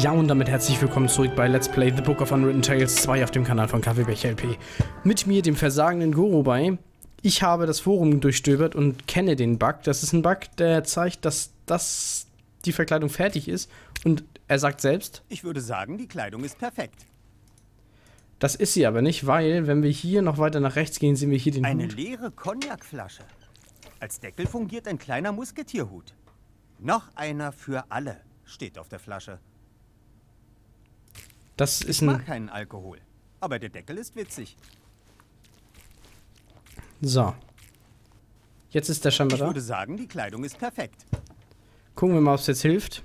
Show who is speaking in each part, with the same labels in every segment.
Speaker 1: Ja und damit herzlich willkommen zurück bei Let's Play The Book of Unwritten Tales 2 auf dem Kanal von Kaffeebecher LP. Mit mir, dem versagenden Goro bei. Ich habe das Forum durchstöbert und kenne den Bug. Das ist ein Bug, der zeigt, dass das die Verkleidung fertig ist. Und er sagt selbst...
Speaker 2: Ich würde sagen, die Kleidung ist perfekt.
Speaker 1: Das ist sie aber nicht, weil, wenn wir hier noch weiter nach rechts gehen, sehen wir hier den
Speaker 2: Eine
Speaker 1: Hut.
Speaker 2: leere Cognacflasche. Als Deckel fungiert ein kleiner Musketierhut. Noch einer für alle, steht auf der Flasche.
Speaker 1: Das ist
Speaker 2: Ich
Speaker 1: ein...
Speaker 2: mag keinen Alkohol, aber der Deckel ist witzig.
Speaker 1: So. Jetzt ist der scheinbar
Speaker 2: Ich
Speaker 1: da.
Speaker 2: würde sagen, die Kleidung ist perfekt.
Speaker 1: Gucken wir mal, ob es jetzt hilft.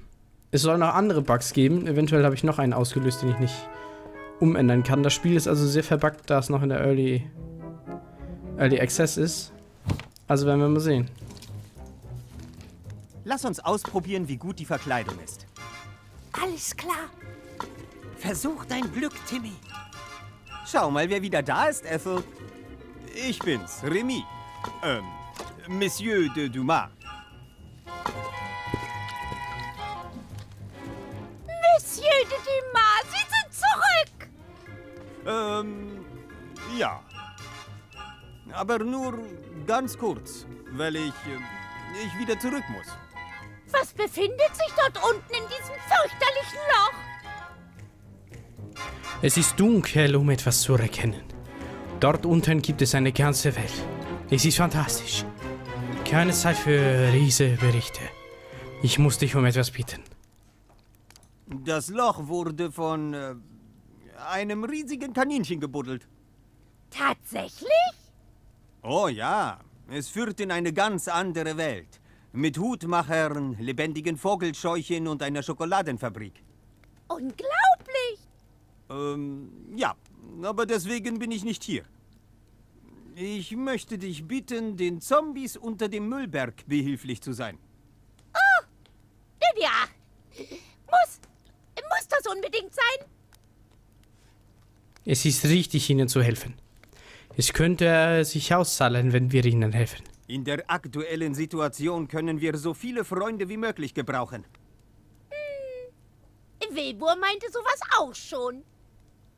Speaker 1: Es soll noch andere Bugs geben. Eventuell habe ich noch einen ausgelöst, den ich nicht umändern kann. Das Spiel ist also sehr verbuggt, da es noch in der Early, Early Access ist. Also werden wir mal sehen.
Speaker 2: Lass uns ausprobieren, wie gut die Verkleidung ist.
Speaker 3: Alles klar.
Speaker 2: Versuch dein Glück, Timmy. Schau mal, wer wieder da ist, Ethel. Ich bin's, Remy. Ähm, Monsieur de Dumas.
Speaker 3: Monsieur de Dumas, Sie sind zurück.
Speaker 2: Ähm, ja. Aber nur ganz kurz, weil ich, äh, ich wieder zurück muss.
Speaker 3: Was befindet sich dort unten in diesem fürchterlichen Loch?
Speaker 1: Es ist dunkel, um etwas zu erkennen. Dort unten gibt es eine ganze Welt. Es ist fantastisch. Keine Zeit für Rieseberichte. Ich muss dich um etwas bitten.
Speaker 2: Das Loch wurde von äh, einem riesigen Kaninchen gebuddelt.
Speaker 3: Tatsächlich?
Speaker 2: Oh ja, es führt in eine ganz andere Welt. Mit Hutmachern, lebendigen Vogelscheuchen und einer Schokoladenfabrik.
Speaker 3: Unglaublich.
Speaker 2: Ähm, ja, aber deswegen bin ich nicht hier. Ich möchte dich bitten, den Zombies unter dem Müllberg behilflich zu sein.
Speaker 3: Ja. Muss, muss das unbedingt sein?
Speaker 1: Es ist richtig, Ihnen zu helfen. Es könnte sich auszahlen, wenn wir Ihnen helfen.
Speaker 2: In der aktuellen Situation können wir so viele Freunde wie möglich gebrauchen.
Speaker 3: Wilbur meinte sowas auch schon.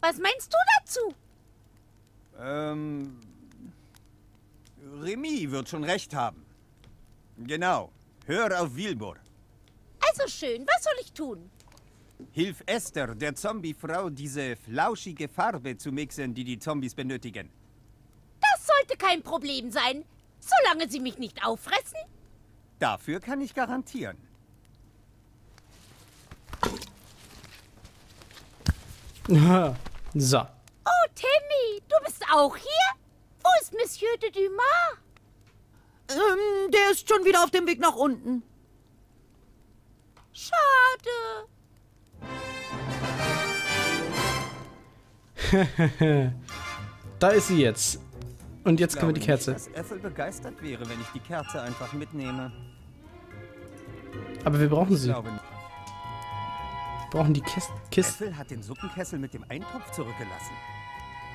Speaker 3: Was meinst du dazu?
Speaker 2: Ähm. Remy wird schon recht haben. Genau. Hör auf Wilbur.
Speaker 3: Also schön, was soll ich tun?
Speaker 2: Hilf Esther, der Zombiefrau, diese flauschige Farbe zu mixen, die die Zombies benötigen.
Speaker 3: Das sollte kein Problem sein, solange sie mich nicht auffressen.
Speaker 2: Dafür kann ich garantieren.
Speaker 1: So.
Speaker 3: Oh, Timmy, du bist auch hier? Wo ist Monsieur de Dumas?
Speaker 4: Ähm, der ist schon wieder auf dem Weg nach unten.
Speaker 3: Schade.
Speaker 1: Da ist sie jetzt. Und jetzt können wir die Kerze.
Speaker 2: Nicht, dass Ethel begeistert wäre, wenn ich die Kerze einfach mitnehme.
Speaker 1: Aber wir brauchen sie.
Speaker 2: Ich glaube nicht.
Speaker 1: Wir brauchen die Kis Kiste.
Speaker 2: Ethel hat den Suppenkessel mit dem Eintopf zurückgelassen.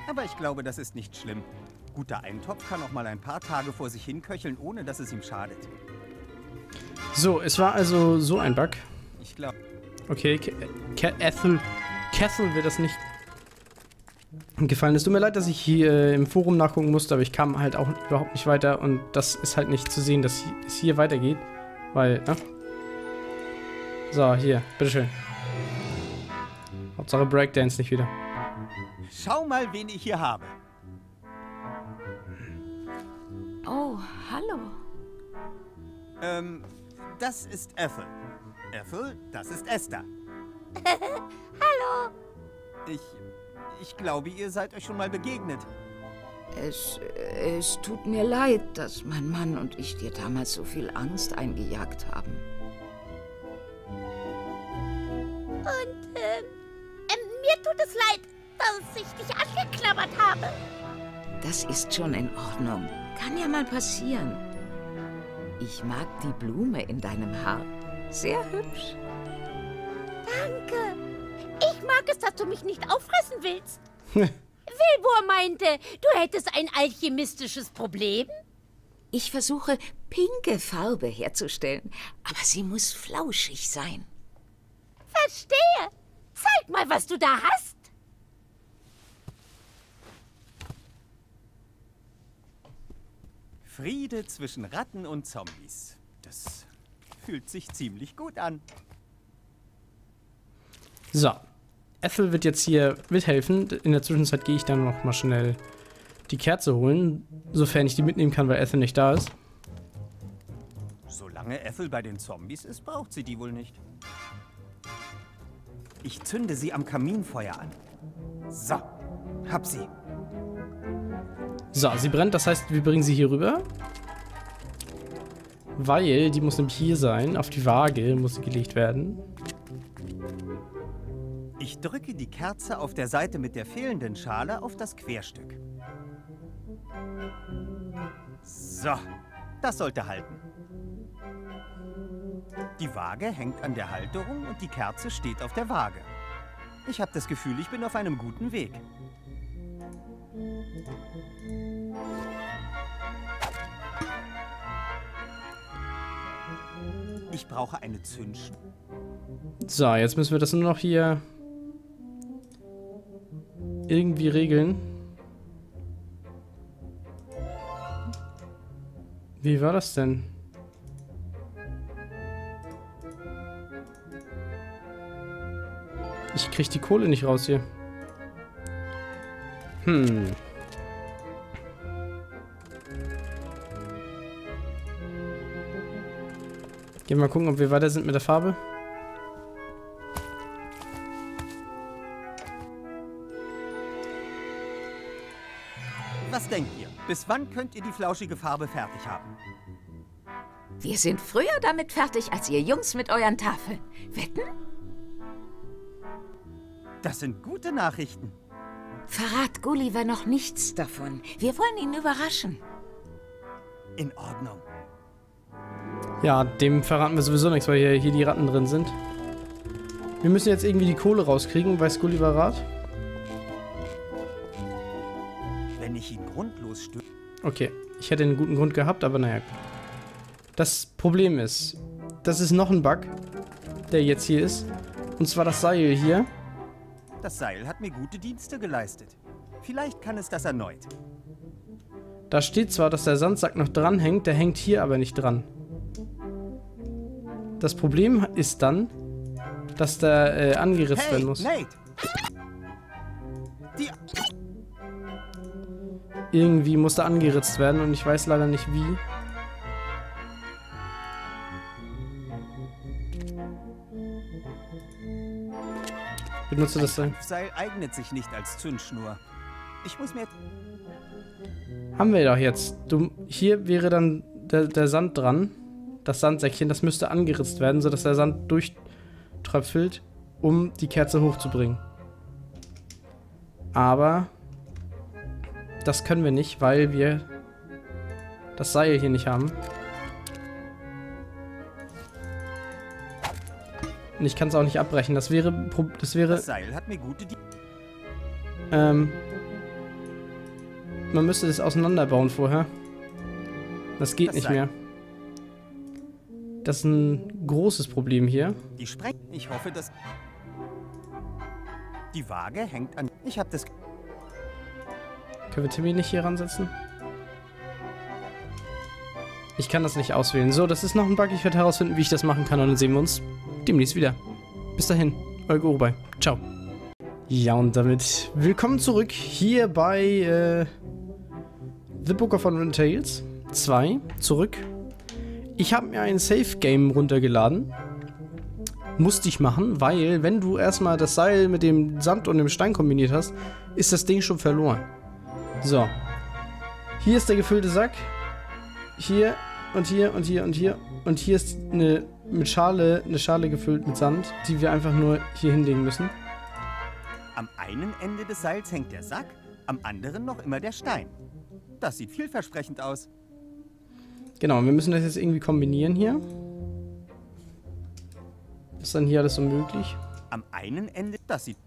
Speaker 2: Aber ich glaube, das ist nicht schlimm. Guter Eintopf kann auch mal ein paar Tage vor sich hinköcheln, ohne dass es ihm schadet.
Speaker 1: So, es war also so ein Bug.
Speaker 2: Ich glaube.
Speaker 1: Okay, Ke Ke Ethel. Kessel wird das nicht gefallen. Es tut mir leid, dass ich hier äh, im Forum nachgucken musste, aber ich kam halt auch überhaupt nicht weiter und das ist halt nicht zu sehen, dass es hier weitergeht. Weil, ne? So, hier, bitteschön. Hauptsache Breakdance nicht wieder.
Speaker 2: Schau mal, wen ich hier habe.
Speaker 4: Oh, hallo.
Speaker 2: Ähm, das ist Ethel. Ethel, das ist Esther.
Speaker 3: Hallo.
Speaker 2: Ich. Ich glaube, ihr seid euch schon mal begegnet.
Speaker 4: Es, es tut mir leid, dass mein Mann und ich dir damals so viel Angst eingejagt haben.
Speaker 3: Es leid, dass ich dich angeklammert habe.
Speaker 4: Das ist schon in Ordnung. Kann ja mal passieren. Ich mag die Blume in deinem Haar. Sehr hübsch.
Speaker 3: Danke. Ich mag es, dass du mich nicht auffressen willst. Wilbur meinte, du hättest ein alchemistisches Problem.
Speaker 4: Ich versuche, pinke Farbe herzustellen, aber sie muss flauschig sein.
Speaker 3: Verstehe. Zeig mal, was du da hast.
Speaker 2: Friede zwischen Ratten und Zombies. Das fühlt sich ziemlich gut an.
Speaker 1: So. Ethel wird jetzt hier mithelfen. In der Zwischenzeit gehe ich dann noch mal schnell die Kerze holen, sofern ich die mitnehmen kann, weil Ethel nicht da ist.
Speaker 2: Solange Ethel bei den Zombies ist, braucht sie die wohl nicht. Ich zünde sie am Kaminfeuer an. So, hab sie.
Speaker 1: So, sie brennt, das heißt, wir bringen sie hier rüber. Weil, die muss nämlich hier sein, auf die Waage muss sie gelegt werden.
Speaker 2: Ich drücke die Kerze auf der Seite mit der fehlenden Schale auf das Querstück. So, das sollte halten. Die Waage hängt an der Halterung und die Kerze steht auf der Waage. Ich habe das Gefühl, ich bin auf einem guten Weg. Ich brauche eine Zündschnur.
Speaker 1: So, jetzt müssen wir das nur noch hier irgendwie regeln. Wie war das denn? Ich krieg die Kohle nicht raus hier. Hm. Gehen wir mal gucken, ob wir weiter sind mit der Farbe.
Speaker 2: Was denkt ihr? Bis wann könnt ihr die flauschige Farbe fertig haben?
Speaker 4: Wir sind früher damit fertig als ihr Jungs mit euren Tafeln. Wetten?
Speaker 2: Das sind gute Nachrichten.
Speaker 4: Verrat Gulliver noch nichts davon. Wir wollen ihn überraschen.
Speaker 2: In Ordnung.
Speaker 1: Ja, dem verraten wir sowieso nichts, weil hier, hier die Ratten drin sind. Wir müssen jetzt irgendwie die Kohle rauskriegen, weiß Gulliver Rat?
Speaker 2: Wenn ich ihn grundlos störe.
Speaker 1: Okay, ich hätte einen guten Grund gehabt, aber naja. Das Problem ist, das ist noch ein Bug, der jetzt hier ist. Und zwar das Seil hier.
Speaker 2: Das Seil hat mir gute Dienste geleistet. Vielleicht kann es das erneut.
Speaker 1: Da steht zwar, dass der Sandsack noch dran hängt, der hängt hier aber nicht dran. Das Problem ist dann, dass der äh, angeritzt
Speaker 2: Hey,
Speaker 1: werden muss.
Speaker 2: Nate! Die
Speaker 1: Irgendwie muss der angeritzt werden und ich weiß leider nicht wie. Benutze das Seil.
Speaker 2: Seil eignet sich nicht als Zündschnur. Ich muss mir...
Speaker 1: Haben wir doch jetzt. Du, hier wäre dann der, der Sand dran. Das Sandsäckchen, das müsste angeritzt werden, sodass der Sand durchtröpfelt, um die Kerze hochzubringen. Aber das können wir nicht, weil wir das Seil hier nicht haben. Und ich kann es auch nicht abbrechen. Das wäre, das wäre
Speaker 2: Das Seil hat mir gute Dienste...
Speaker 1: ähm, man müsste das auseinanderbauen vorher. Das geht
Speaker 2: Das
Speaker 1: nicht
Speaker 2: Seil.
Speaker 1: mehr. Das ist ein großes Problem hier.
Speaker 2: Die Spreng... Ich hoffe, dass... Die Waage hängt an... Ich habe das...
Speaker 1: Können wir Timmy nicht hier ransetzen? Ich kann das nicht auswählen. So, das ist noch ein Bug. Ich werde herausfinden, wie ich das machen kann. Und dann sehen wir uns demnächst wieder. Bis dahin, euer Gorobei. Ciao. Ja, und damit willkommen zurück hier bei äh, The Book of Unwritten Tales 2. Zurück. Ich habe mir ein Safe-Game runtergeladen. Musste ich machen, weil wenn du erstmal das Seil mit dem Sand und dem Stein kombiniert hast, ist das Ding schon verloren. So. Hier ist der gefüllte Sack. Hier und hier und hier und hier. Und hier ist eine mit Schale, eine Schale gefüllt mit Sand, die wir einfach nur hier hinlegen müssen.
Speaker 2: Am einen Ende des Seils hängt der Sack, am anderen noch immer der Stein. Das sieht vielversprechend aus.
Speaker 1: Genau, wir müssen das jetzt irgendwie kombinieren hier. Ist dann hier alles so möglich?
Speaker 2: Am einen Ende... Das sieht...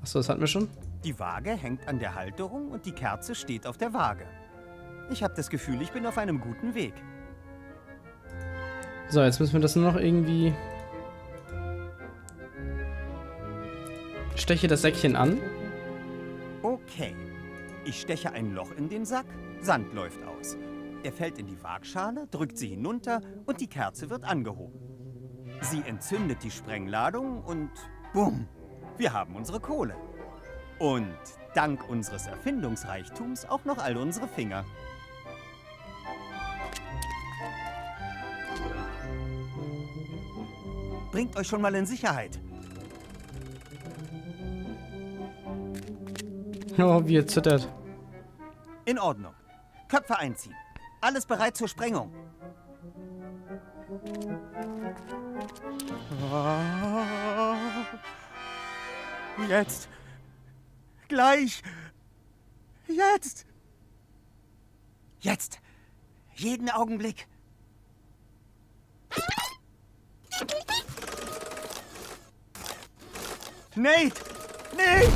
Speaker 1: Achso, das hatten wir schon.
Speaker 2: Die Waage hängt an der Halterung und die Kerze steht auf der Waage. Ich habe das Gefühl, ich bin auf einem guten Weg.
Speaker 1: So, jetzt müssen wir das nur noch irgendwie steche das Säckchen an.
Speaker 2: Okay. Ich steche ein Loch in den Sack, Sand läuft aus. Er fällt in die Waagschale, drückt sie hinunter und die Kerze wird angehoben. Sie entzündet die Sprengladung und bumm, wir haben unsere Kohle. Und dank unseres Erfindungsreichtums auch noch all unsere Finger. Bringt euch schon mal in Sicherheit.
Speaker 1: Oh, wie er zittert.
Speaker 2: In Ordnung. Köpfe einziehen. Alles bereit zur Sprengung. Jetzt. Gleich. Jetzt. Jetzt. Jeden Augenblick. Nate! Nate!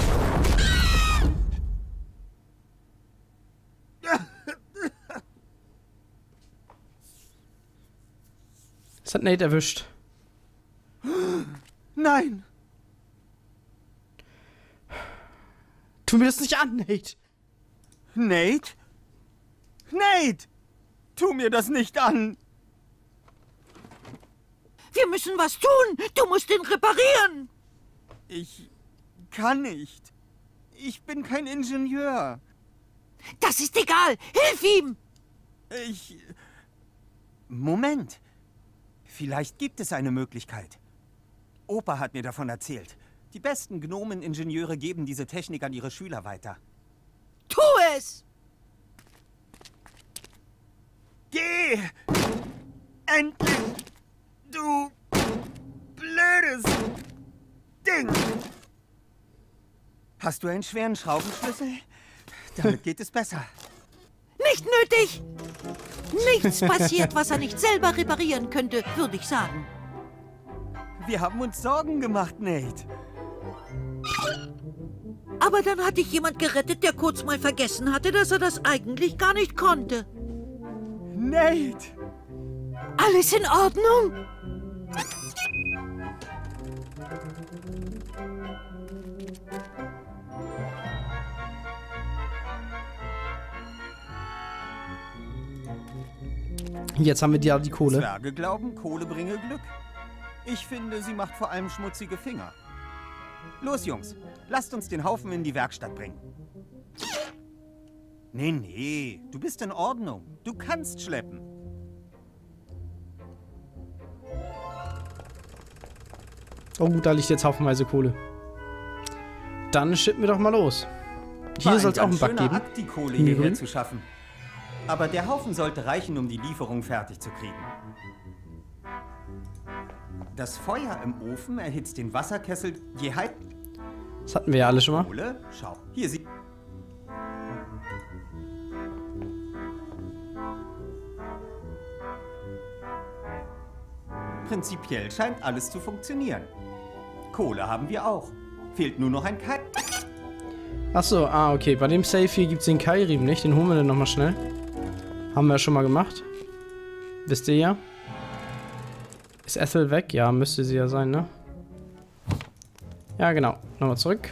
Speaker 1: Das hat Nate erwischt.
Speaker 2: Nein!
Speaker 1: Tu mir das nicht an, Nate.
Speaker 2: Nate? Nate! Tu mir das nicht an!
Speaker 5: Wir müssen was tun. Du musst ihn reparieren.
Speaker 2: Ich kann nicht. Ich bin kein Ingenieur.
Speaker 5: Das ist egal. Hilf ihm.
Speaker 2: Ich. Moment. Vielleicht gibt es eine Möglichkeit. Opa hat mir davon erzählt. Die besten Gnomen-Ingenieure geben diese Technik an ihre Schüler weiter.
Speaker 5: Tu es.
Speaker 2: Geh! Endlich! Du blödes Ding! Hast du einen schweren Schraubenschlüssel? Damit geht es besser.
Speaker 5: Nicht nötig. Nichts passiert, was er nicht selber reparieren könnte, würde ich sagen.
Speaker 2: Wir haben uns Sorgen gemacht, Nate.
Speaker 5: Aber dann hat dich jemand gerettet, der kurz mal vergessen hatte, dass er das eigentlich gar nicht konnte.
Speaker 2: Nate!
Speaker 5: Alles in Ordnung?
Speaker 1: Jetzt haben wir die, die Kohle.
Speaker 2: Zwerge glauben, Kohle bringe Glück. Ich finde, sie macht vor allem schmutzige Finger. Los, Jungs, lasst uns den Haufen in die Werkstatt bringen. Nee, nee, du bist in Ordnung. Du kannst schleppen.
Speaker 1: Oh gut, da liegt jetzt haufenweise Kohle. Dann schippen wir doch mal los. Hier soll es auch einen Bug geben.
Speaker 2: Akt, die Kohle hierher zu schaffen. Aber der Haufen sollte reichen, um die Lieferung fertig zu kriegen. Das Feuer im Ofen erhitzt den Wasserkessel. Je heiß
Speaker 1: Das hatten wir ja alle schon mal.
Speaker 2: Kohle, schau. Hier sieht. Prinzipiell scheint alles zu funktionieren. Kohle haben wir auch. Fehlt nur noch ein Kai.
Speaker 1: Achso, ah, okay. Bei dem Safe hier gibt es den Keilriemen nicht. Den holen wir dann nochmal schnell. Haben wir ja schon mal gemacht. Wisst ihr ja. Ist Ethel weg? Ja, müsste sie ja sein, ne? Ja, genau. Nochmal zurück.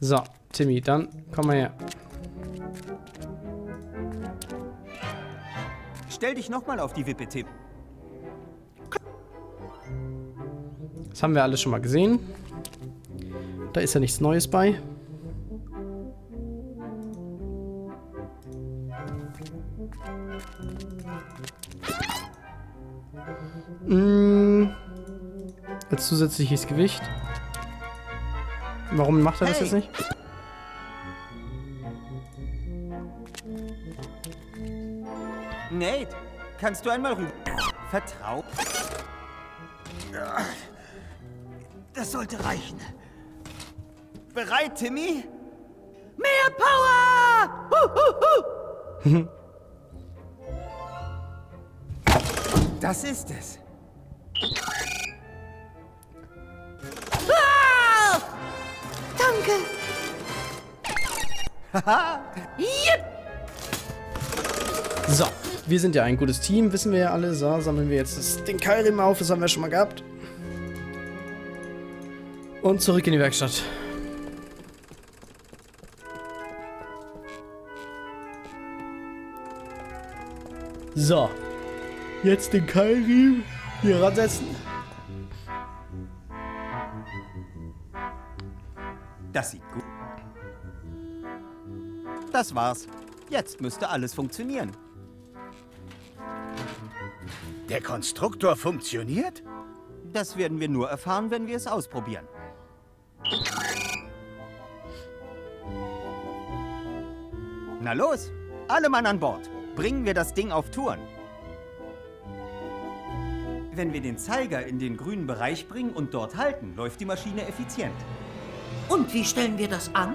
Speaker 1: So, Timmy, dann komm mal her.
Speaker 2: Stell dich nochmal auf die Wippe, Tipp.
Speaker 1: Das haben wir alles schon mal gesehen. Da ist ja nichts Neues bei. Mm, als zusätzliches Gewicht. Warum macht er das
Speaker 2: Hey!
Speaker 1: jetzt nicht?
Speaker 2: Nate, kannst du einmal rüber? Vertrau. Das sollte reichen. Bereit, Timmy?
Speaker 5: Mehr Power! Hu, hu, hu.
Speaker 2: Das ist es.
Speaker 5: Yep.
Speaker 1: So, wir sind ja ein gutes Team, wissen wir ja alle. So, sammeln wir jetzt das, den Keilriemen auf, das haben wir schon mal gehabt. Und zurück in die Werkstatt. So. Jetzt den Keilriemen hier ransetzen.
Speaker 2: Das sieht gut. Das war's. Jetzt müsste alles funktionieren.
Speaker 6: Der Konstruktor funktioniert?
Speaker 2: Das werden wir nur erfahren, wenn wir es ausprobieren. Na los, alle Mann an Bord. Bringen wir das Ding auf Touren. Wenn wir den Zeiger in den grünen Bereich bringen und dort halten, läuft die Maschine effizient.
Speaker 5: Und wie stellen wir das an?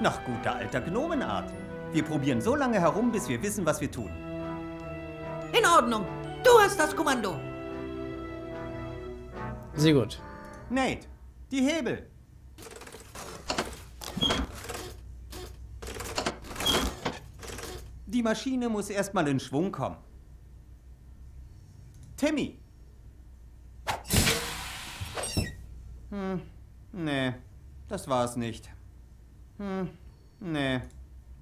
Speaker 2: Nach guter alter Gnomenart. Wir probieren so lange herum, bis wir wissen, was wir tun.
Speaker 5: In Ordnung. Du hast das Kommando.
Speaker 1: Sehr gut.
Speaker 2: Nate, die Hebel. Die Maschine muss erstmal in Schwung kommen. Timmy. Hm, nee, das war's nicht. Hm, nee.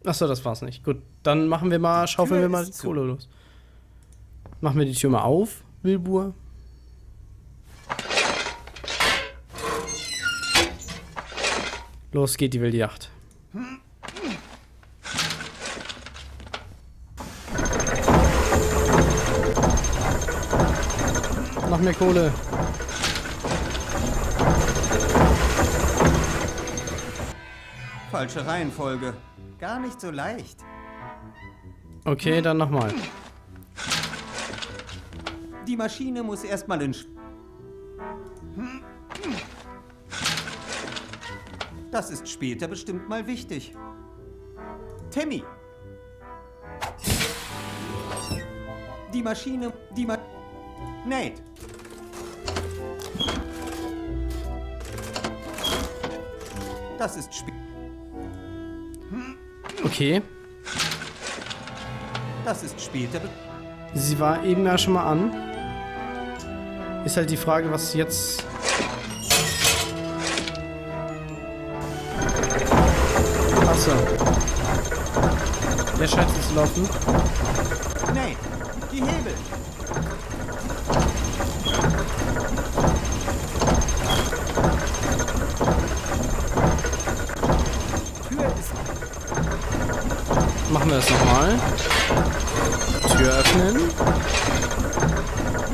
Speaker 1: Achso, das war's nicht. Gut, dann machen wir mal, schaufeln wir mal die. Kohle los. Machen wir die Tür mal auf, Wilbur. Los geht die wilde Yacht. Noch mehr Kohle.
Speaker 2: Falsche Reihenfolge. Gar nicht so leicht.
Speaker 1: Okay, dann nochmal.
Speaker 2: Die Maschine muss erstmal in. Das ist später bestimmt mal wichtig. Timmy! Die Maschine. Die Ma Nate! Das ist spät.
Speaker 1: Okay.
Speaker 2: Das ist später.
Speaker 1: Sie war eben ja schon mal an. Ist halt die Frage, was jetzt. Achso. Der scheint zu laufen.
Speaker 2: Nate! Die Hebel! Tür ist
Speaker 1: Machen wir das nochmal. Tür öffnen.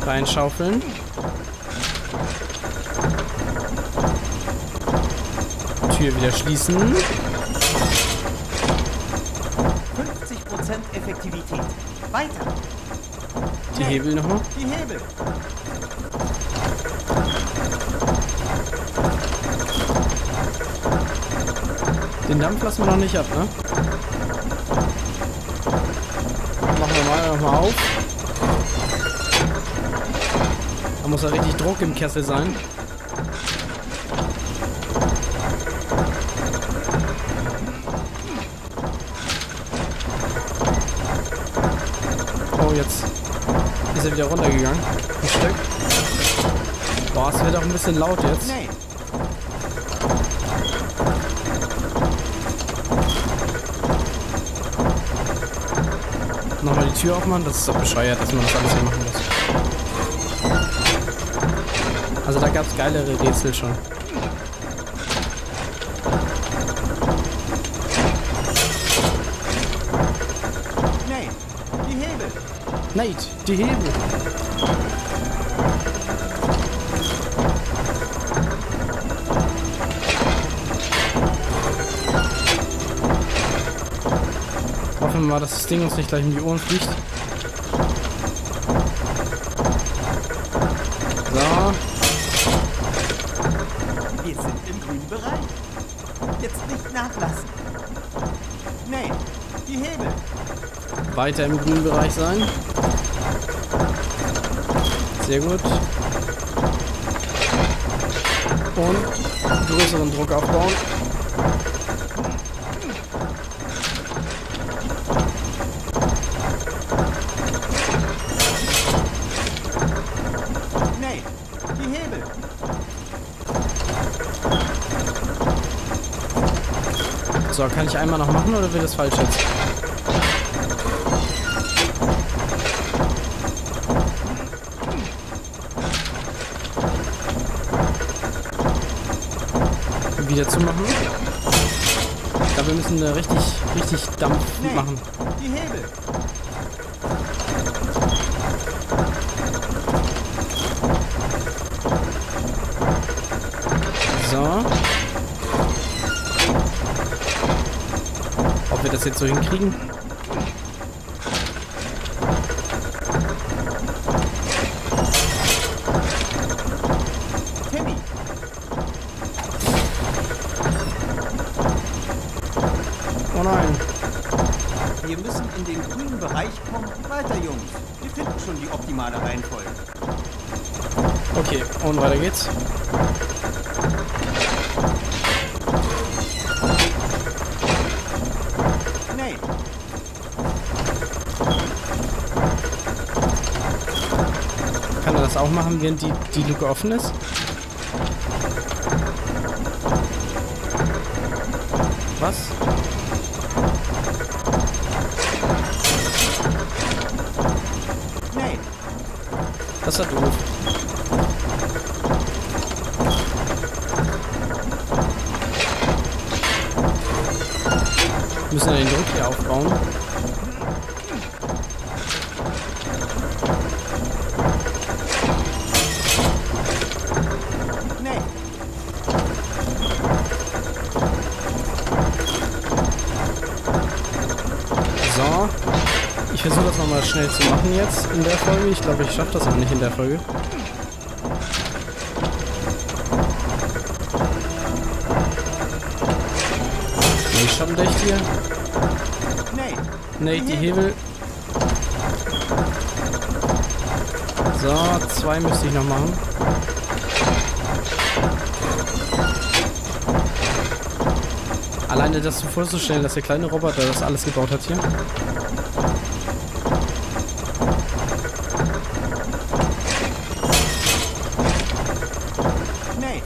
Speaker 1: Reinschaufeln. Tür wieder schließen.
Speaker 2: 50% Effektivität. Weiter.
Speaker 1: Die Hebel nochmal.
Speaker 2: Die Hebel.
Speaker 1: Den Dampf lassen wir noch nicht ab, ne? Machen wir mal nochmal auf. Da muss ja richtig Druck im Kessel sein. Oh, jetzt ist er wieder runtergegangen. Ein Stück. Boah, es wird auch ein bisschen laut jetzt.
Speaker 2: Nate.
Speaker 1: Nochmal die Tür aufmachen, das ist doch bescheuert, dass man das alles hier machen muss. Also da gab es geilere Rätsel schon.
Speaker 2: Nate. Die Hebel.
Speaker 1: Nate, die Hebel. Hoffen wir mal, dass das Ding uns nicht gleich um die Ohren fliegt. So,
Speaker 2: Wir sind im grünen Bereich. Jetzt nicht nachlassen. Nate. Die Hebel.
Speaker 1: weiter im grünen Bereich sein. Sehr gut. Und größeren Druck aufbauen.
Speaker 2: Nate. Die Hebel.
Speaker 1: So, kann ich einmal noch machen oder wird das falsch jetzt? Wieder zu machen. Ich glaube, wir müssen da richtig, richtig Dampf machen.
Speaker 2: Die Hebel.
Speaker 1: So. Ob wir das jetzt so hinkriegen? Oh nein.
Speaker 2: wir müssen in den grünen Bereich kommen. Weiter, Jungs. Wir finden schon die optimale Reihenfolge.
Speaker 1: Okay, und weiter geht's.
Speaker 2: Nee,
Speaker 1: Kann er das auch machen, während die, die Luke offen ist? Was?
Speaker 2: nee.
Speaker 1: Das war doof. Wir müssen den Druck hier aufbauen.
Speaker 2: Nee,
Speaker 1: So. Ich versuche das nochmal schnell zu machen jetzt in der Folge. Ich glaube, ich schaffe das aber nicht in der Folge. Nee, Schattendicht hier.
Speaker 2: nee.
Speaker 1: Die Hebel. So, zwei müsste ich noch machen. Alleine das vorzustellen, dass der kleine Roboter das alles gebaut hat hier.
Speaker 2: Nee,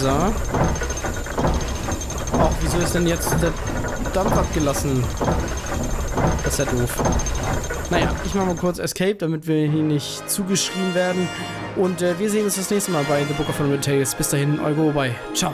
Speaker 1: So. Ach, wieso ist denn jetzt der Dampf abgelassen? Das ist ja doof. Naja, ich mache mal kurz Escape, damit wir hier nicht zugeschrien werden. Und äh, wir sehen uns das nächste Mal bei The Book of Unreal Tales. Bis dahin, Eugo, bye. Ciao.